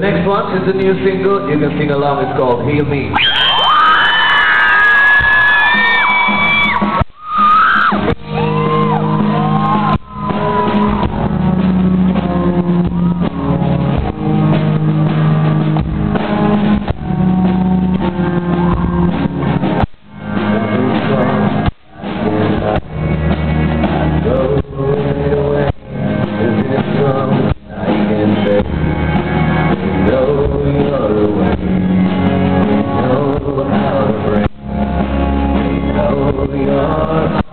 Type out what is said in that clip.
next one is a new single. You can sing along. It's called Heal Me. If